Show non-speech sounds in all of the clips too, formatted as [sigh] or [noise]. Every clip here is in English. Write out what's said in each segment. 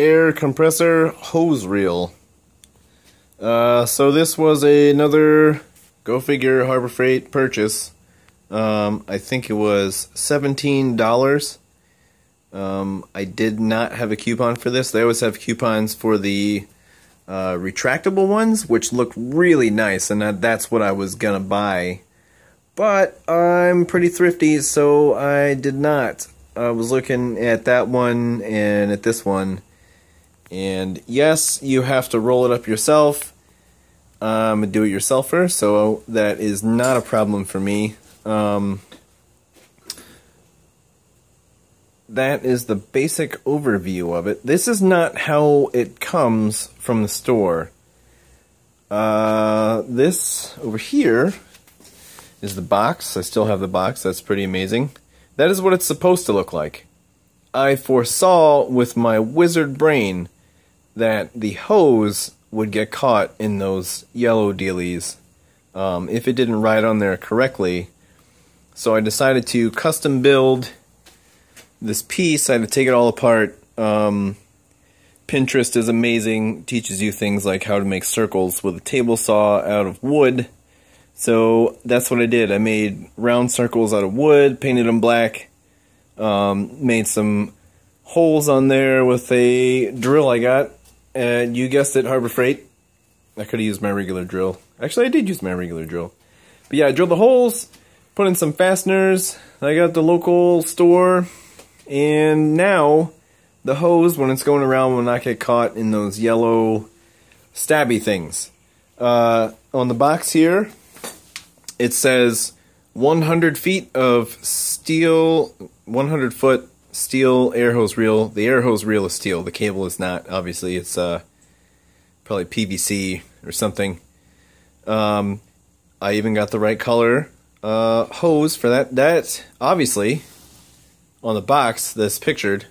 air compressor hose reel. Uh, so this was another go figure Harbor Freight purchase. Um, I think it was seventeen dollars. Um, I did not have a coupon for this. They always have coupons for the uh, retractable ones, which look really nice, and that, that's what I was gonna buy. But I'm pretty thrifty, so I did not. I was looking at that one and at this one, and yes, you have to roll it up yourself. I'm a do-it-yourselfer, so that is not a problem for me. Um, that is the basic overview of it. This is not how it comes from the store. Uh, this over here is the box. I still have the box. That's pretty amazing. That is what it's supposed to look like. I foresaw with my wizard brain that the hose would get caught in those yellow dealies um, if it didn't ride on there correctly. So I decided to custom build this piece. I had to take it all apart. Um, Pinterest is amazing, teaches you things like how to make circles with a table saw out of wood. So that's what I did. I made round circles out of wood, painted them black, um, made some holes on there with a drill I got. And you guessed it, Harbor Freight. I could have used my regular drill. Actually, I did use my regular drill. But yeah, I drilled the holes, put in some fasteners. I got the local store. And now, the hose, when it's going around, will not get caught in those yellow stabby things. Uh, on the box here, it says 100 feet of steel, 100 foot steel air hose reel. The air hose reel is steel. The cable is not. Obviously, it's uh, probably PVC or something. Um, I even got the right color uh, hose for that. That obviously on the box that's pictured,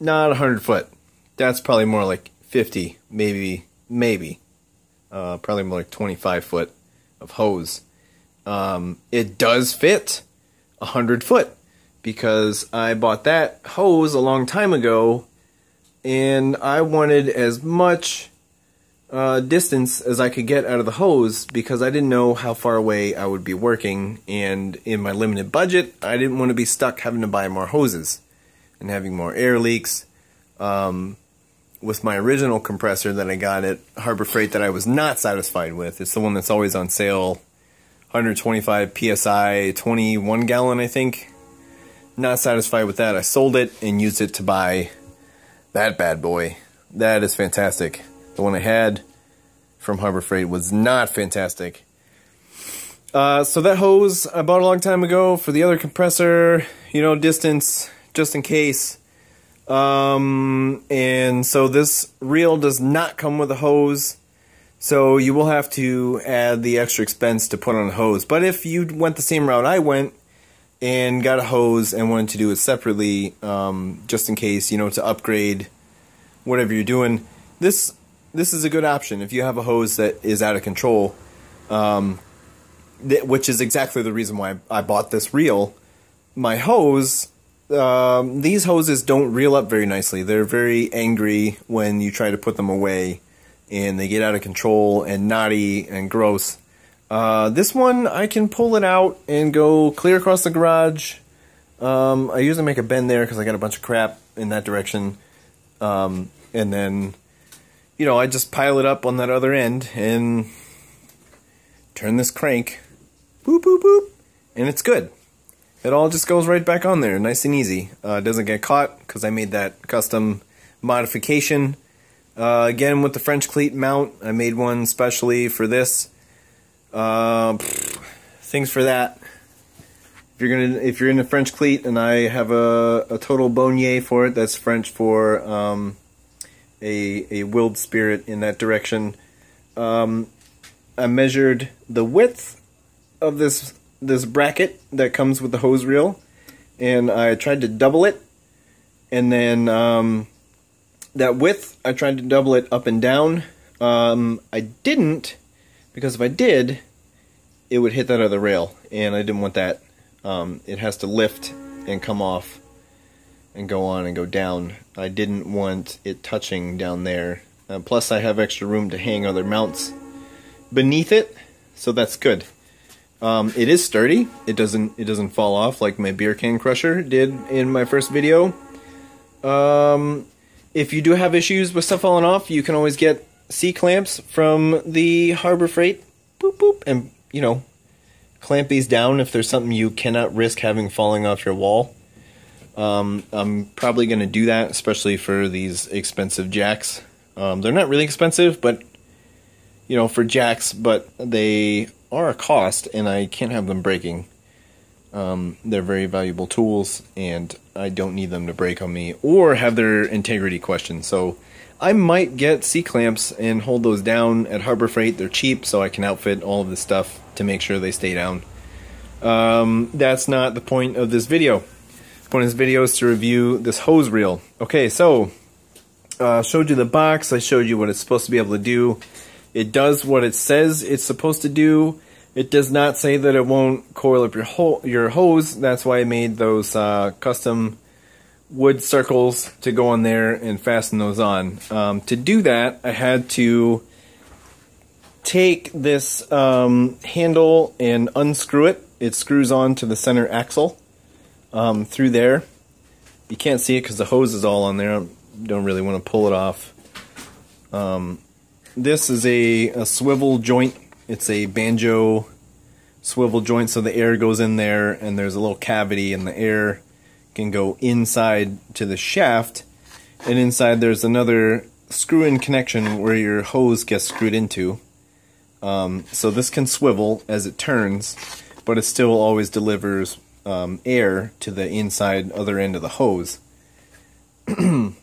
not 100 foot. That's probably more like 50, maybe, maybe. Uh, probably more like 25 foot of hose. Um, it does fit 100 foot because I bought that hose a long time ago and I wanted as much uh, distance as I could get out of the hose because I didn't know how far away I would be working, and in my limited budget, I didn't want to be stuck having to buy more hoses and having more air leaks. Um, with my original compressor that I got at Harbor Freight that I was not satisfied with, it's the one that's always on sale, 125 psi, 21 gallon, I think. Not satisfied with that. I sold it and used it to buy that bad boy. That is fantastic. The one I had from Harbor Freight was not fantastic. Uh, so that hose I bought a long time ago for the other compressor, you know, distance, just in case. Um, and so this reel does not come with a hose. So you will have to add the extra expense to put on a hose. But if you went the same route I went and got a hose and wanted to do it separately, um, just in case, you know, to upgrade whatever you're doing, this this is a good option if you have a hose that is out of control, um, which is exactly the reason why I bought this reel. My hose, um, these hoses don't reel up very nicely. They're very angry when you try to put them away, and they get out of control and knotty and gross. Uh, this one, I can pull it out and go clear across the garage. Um, I usually make a bend there because I got a bunch of crap in that direction. Um, and then you know, I just pile it up on that other end and turn this crank, boop, boop, boop, and it's good. It all just goes right back on there, nice and easy. Uh, doesn't get caught because I made that custom modification. Uh, again, with the French cleat mount, I made one specially for this. Uh, things for that. If you're gonna, if you're in a French cleat, and I have a, a total bonnier for it, that's French for um, a, a willed spirit in that direction. Um, I measured the width of this this bracket that comes with the hose reel, and I tried to double it, and then um, that width I tried to double it up and down. Um, I didn't because if I did, it would hit that other rail, and I didn't want that. Um, it has to lift and come off and go on and go down. I didn't want it touching down there. Uh, plus, I have extra room to hang other mounts beneath it, so that's good. Um, it is sturdy. It doesn't it doesn't fall off like my beer can crusher did in my first video. Um, if you do have issues with stuff falling off, you can always get C clamps from the Harbor Freight. Boop boop, and you know, clamp these down if there's something you cannot risk having falling off your wall. Um, I'm probably going to do that, especially for these expensive jacks. Um, they're not really expensive, but you know, for jacks, but they are a cost, and I can't have them breaking. Um, they're very valuable tools, and I don't need them to break on me or have their integrity questioned. So I might get C clamps and hold those down at Harbor Freight. They're cheap, so I can outfit all of this stuff to make sure they stay down. Um, that's not the point of this video. The point of this video is to review this hose reel. Okay, so uh, showed you the box. I showed you what it's supposed to be able to do. It does what it says it's supposed to do. It does not say that it won't coil up your ho your hose. That's why I made those uh, custom wood circles to go on there and fasten those on. Um, to do that, I had to take this um, handle and unscrew it. It screws on to the center axle um, through there. You can't see it because the hose is all on there. I don't really want to pull it off. Um, this is a, a swivel joint. It's a banjo swivel joint so the air goes in there and there's a little cavity and the air can go inside to the shaft and inside there's another screw-in connection where your hose gets screwed into. Um, so this can swivel as it turns, but it still always delivers um, air to the inside other end of the hose. [clears throat] um,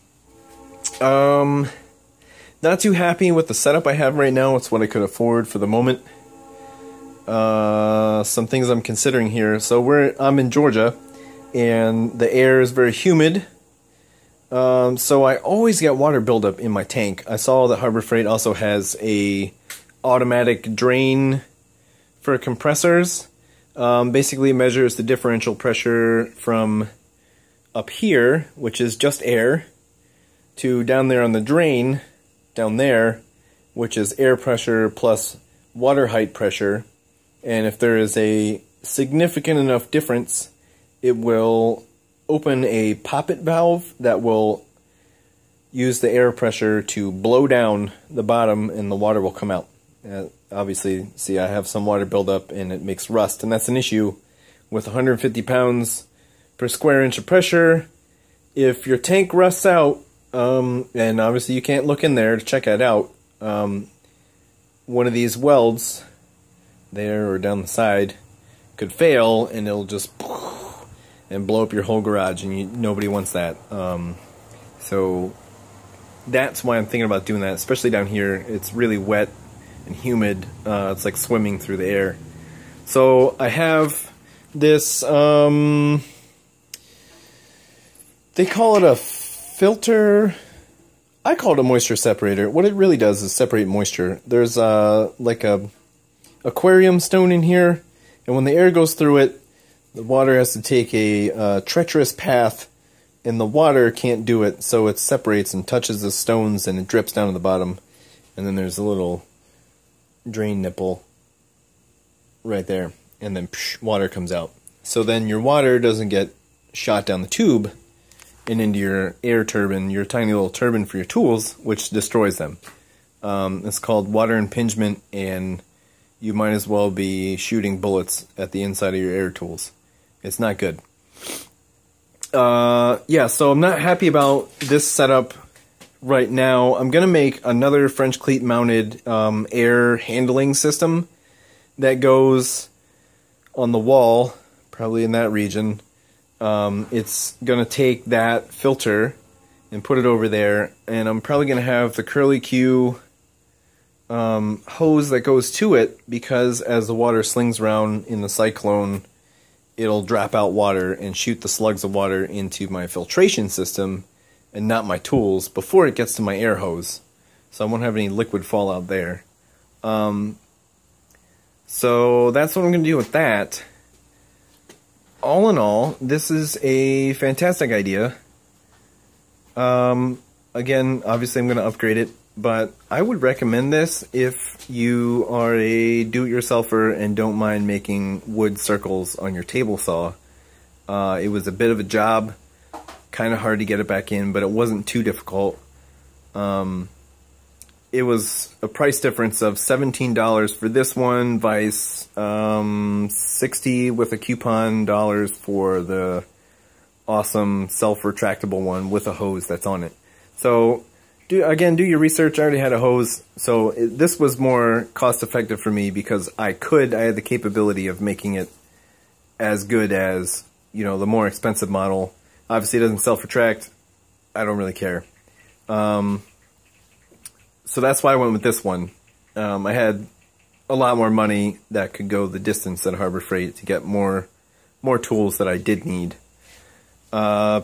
not too happy with the setup I have right now. It's what I could afford for the moment. Uh, some things I'm considering here. So we're I'm in Georgia, and the air is very humid. Um, so I always get water buildup in my tank. I saw that Harbor Freight also has a automatic drain for compressors. Um, basically measures the differential pressure from up here, which is just air, to down there on the drain, down there, which is air pressure plus water height pressure. And if there is a significant enough difference, it will open a poppet valve that will use the air pressure to blow down the bottom and the water will come out. Uh, obviously, see, I have some water buildup and it makes rust, and that's an issue with 150 pounds per square inch of pressure. If your tank rusts out, um, and obviously you can't look in there to check it out. Um, one of these welds, there or down the side, could fail and it'll just and blow up your whole garage, and you, nobody wants that. Um, so that's why I'm thinking about doing that, especially down here. It's really wet and humid. Uh, it's like swimming through the air. So I have this. Um, they call it a filter I call it a moisture separator. What it really does is separate moisture. There's uh, like a aquarium stone in here, and when the air goes through it, the water has to take a uh, treacherous path, and the water can't do it, so it separates and touches the stones, and it drips down to the bottom. And then there's a little drain nipple right there, and then psh, water comes out. So then your water doesn't get shot down the tube and into your air turbine, your tiny little turbine for your tools, which destroys them. Um, it's called water impingement, and you might as well be shooting bullets at the inside of your air tools. It's not good. Uh, yeah, so I'm not happy about this setup right now. I'm going to make another French cleat mounted um, air handling system that goes on the wall, probably in that region um, it's going to take that filter and put it over there, and I'm probably going to have the curly Q um, hose that goes to it because as the water slings around in the cyclone, it'll drop out water and shoot the slugs of water into my filtration system and not my tools before it gets to my air hose. So I won't have any liquid fallout there. Um, so that's what I'm going to do with that all in all, this is a fantastic idea. Um, again, obviously I'm going to upgrade it, but I would recommend this if you are a do-it-yourselfer and don't mind making wood circles on your table saw. Uh, it was a bit of a job, kind of hard to get it back in, but it wasn't too difficult. Um, it was a price difference of $17 for this one, vice um, 60 with a coupon dollars for the awesome self-retractable one with a hose that's on it. So do again, do your research. I already had a hose, so it, this was more cost effective for me because I could, I had the capability of making it as good as, you know, the more expensive model. Obviously it doesn't self-retract. I don't really care. Um, so that's why I went with this one. Um, I had a lot more money that could go the distance at Harbor Freight to get more more tools that I did need. Uh,